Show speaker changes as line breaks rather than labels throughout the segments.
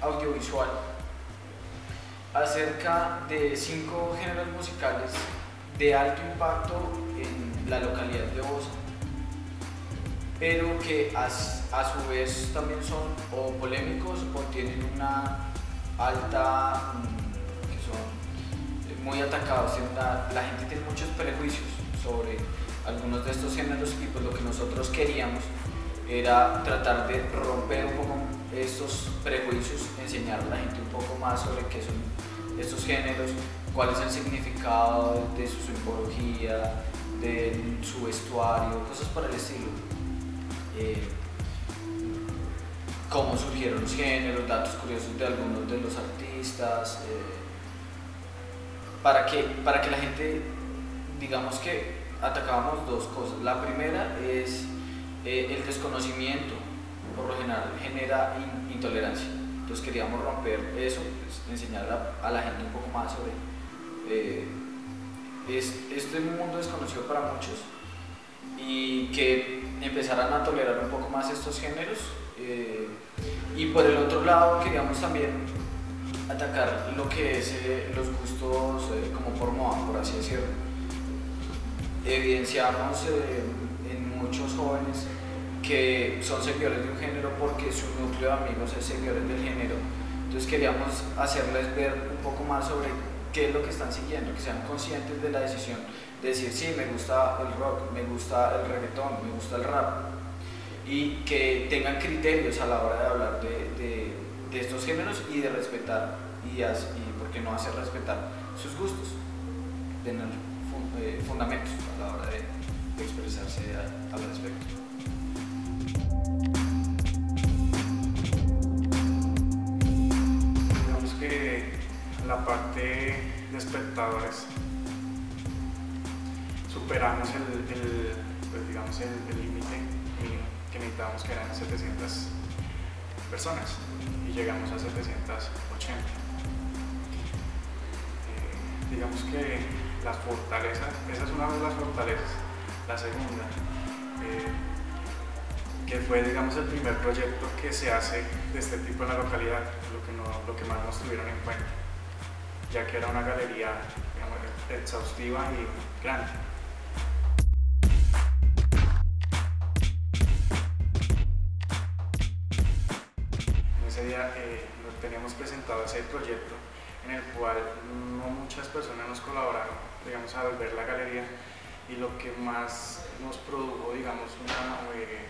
audiovisual acerca de cinco géneros musicales de alto impacto en la localidad de Bosa, pero que a, a su vez también son o polémicos o tienen una alta, mm, que son muy atacados. La, gente tiene muchos prejuicios sobre algunos de estos géneros y pues lo que nosotros queríamos era tratar de romper un poco estos prejuicios, enseñar a la gente un poco más sobre qué son estos géneros, cuál es el significado de su simbología, de su vestuario, cosas por el estilo. Eh, cómo surgieron los géneros, datos curiosos de algunos de los artistas, eh, para, que, para que la gente, digamos que atacábamos dos cosas. La primera es eh, el desconocimiento, por lo general genera intolerancia. Entonces queríamos romper eso, pues, enseñar a, la gente un poco más sobre... Eh, este mundo desconocido para muchos y que empezaran a tolerar un poco más estos géneros. Eh, y por el otro lado queríamos también atacar lo que es los gustos como por moda, por así decirlo. Evidenciamos en muchos jóvenes que son seguidores de un género porque su núcleo de amigos es seguidores del género. Entonces queríamos hacerles ver un poco más sobre qué es lo que están siguiendo, que sean conscientes de la decisión de decir, sí, me gusta el rock, me gusta el reggaetón, me gusta el rap, y que tengan criterios a la hora de hablar de, de, estos géneros y de respetar, y, por qué no hacer respetar sus gustos, tener eh, fundamentos a la hora de, expresarse al respecto.
la parte de espectadores superamos el, pues digamos el límite que necesitábamos que eran 700 personas y llegamos a 780 eh, digamos que las fortalezas esa es una de las fortalezas la segunda eh, que fue digamos el primer proyecto que se hace de este tipo en la localidad lo que, no, lo que más nos tuvieron en cuenta ya que era una galería exhaustiva y grande. Ese día eh, teníamos presentado ese proyecto en el cual no muchas personas nos colaboraron, digamos, a ver la galería y lo que más nos produjo, digamos, eh,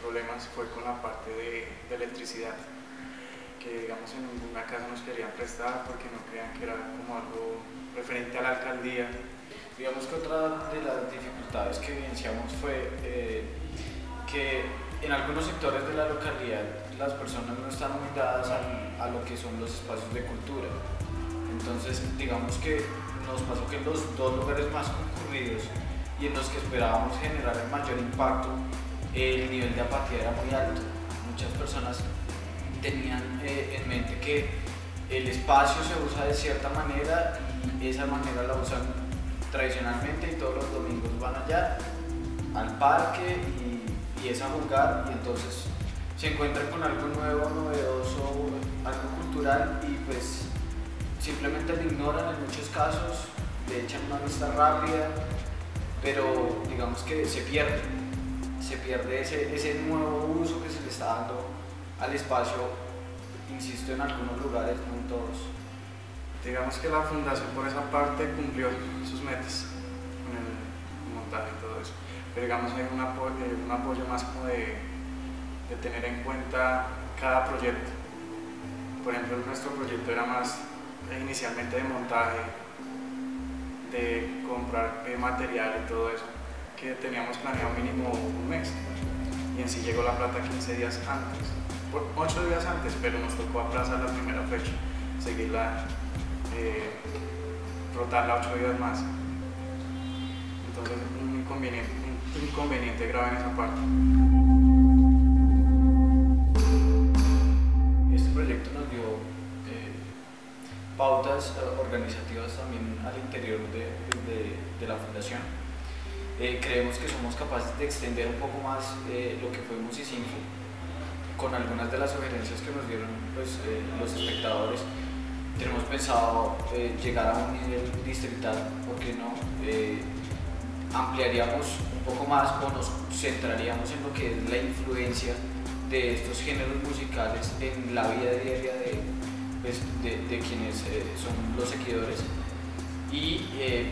problemas fue con la parte de electricidad que digamos en ninguna casa nos querían prestar porque no creían que era como algo referente a la alcaldía.
Digamos que otra de las dificultades que evidenciamos fue eh, que en algunos sectores de la localidad las personas no están muy dadas a, lo que son los espacios de cultura. Entonces, digamos que nos pasó que en los dos lugares más concurridos y en los que esperábamos generar el mayor impacto, el nivel de apatía era muy alto. Muchas personas tenían eh, en mente que el espacio se usa de cierta manera y esa manera la usan tradicionalmente y todos los domingos van allá al parque y, es a jugar y entonces se encuentran con algo nuevo, novedoso, algo cultural y pues simplemente lo ignoran en muchos casos, le echan una vista rápida, pero digamos que se pierde, se pierde ese, ese nuevo uso que se le está dando al espacio, insisto, en algunos lugares, no en todos.
Digamos que la fundación por esa parte cumplió sus metas con el montaje y todo eso. Pero digamos hay un apoyo, eh, un apoyo más como de, de tener en cuenta cada proyecto. Por ejemplo, nuestro proyecto era más inicialmente de montaje, de comprar eh, material y todo eso, que teníamos planeado mínimo un mes. Y en sí llegó la plata 15 días antes ocho días antes, pero nos tocó aplazar la primera fecha, seguirla, eh, rotarla ocho días más. Entonces, un inconveniente, un inconveniente grave en esa parte.
Pautas eh, organizativas también al interior de, la fundación. Eh, creemos que somos capaces de extender un poco más lo que fue Musicinfo con algunas de las sugerencias que nos dieron pues, eh, los espectadores tenemos pensado eh, llegar a un nivel distrital, ¿por qué no? Eh, ampliaríamos un poco más o nos centraríamos en lo que es la influencia de estos géneros musicales en la vida diaria de, de, quienes eh, son los seguidores. Y eh,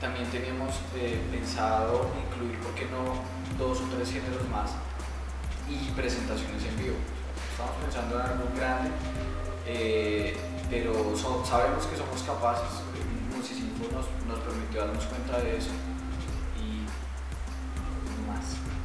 también teníamos eh, pensado incluir, ¿por qué no?, dos o tres géneros más y presentaciones en vivo. Estamos pensando en algo grande, pero sabemos que somos capaces. Musicinfo nos, nos permitió darnos cuenta de eso y más.